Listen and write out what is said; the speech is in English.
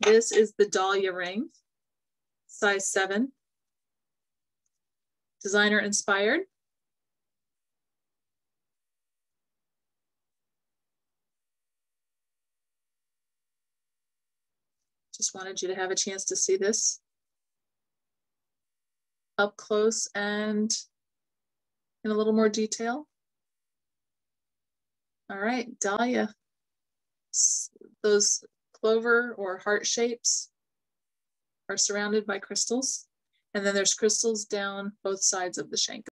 This is the Dahlia ring, size seven. Designer inspired. Just wanted you to have a chance to see this up close and in a little more detail. All right, Dahlia. Those clover or heart shapes are surrounded by crystals. And then there's crystals down both sides of the shank.